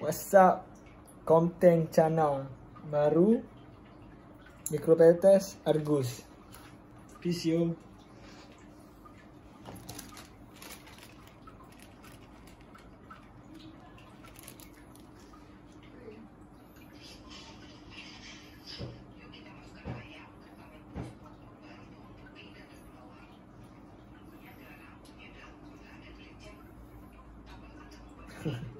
What's up? Konten channel baru Mikropetes Argus. Peace yo. woo,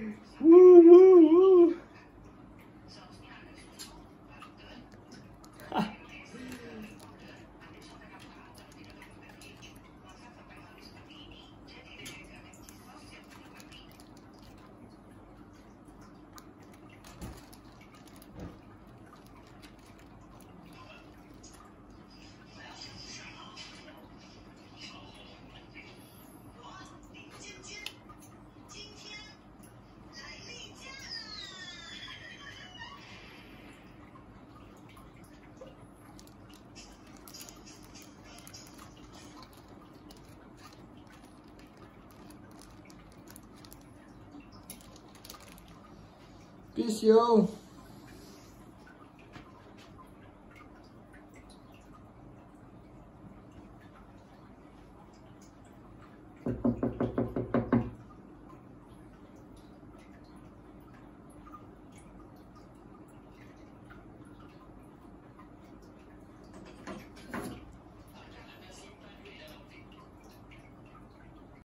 Peace yo.